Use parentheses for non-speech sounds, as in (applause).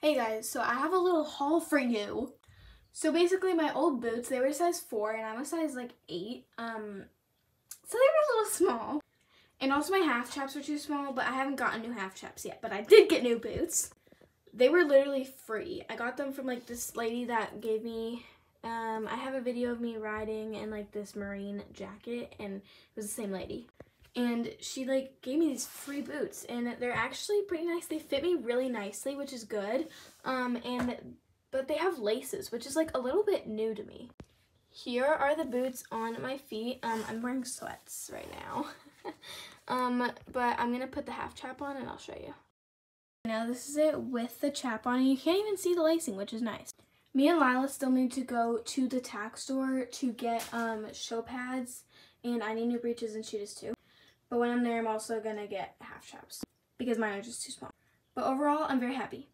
Hey guys, so I have a little haul for you. So basically my old boots, they were size 4 and I'm a size like 8. Um, so they were a little small. And also my half chaps were too small, but I haven't gotten new half chaps yet. But I did get new boots. They were literally free. I got them from like this lady that gave me, um, I have a video of me riding in like this marine jacket and it was the same lady and she like gave me these free boots and they're actually pretty nice. They fit me really nicely which is good um and but they have laces which is like a little bit new to me. Here are the boots on my feet. Um i'm wearing sweats right now. (laughs) Um but i'm gonna put the half chap on and i'll show you. Now this is it with the chap on and you can't even see the lacing which is nice. Me and Lila still need to go to the tack store to get um show pads and I need new breeches and shoes too. But when I'm there, I'm also going to get half chaps because mine are just too small. But overall, I'm very happy.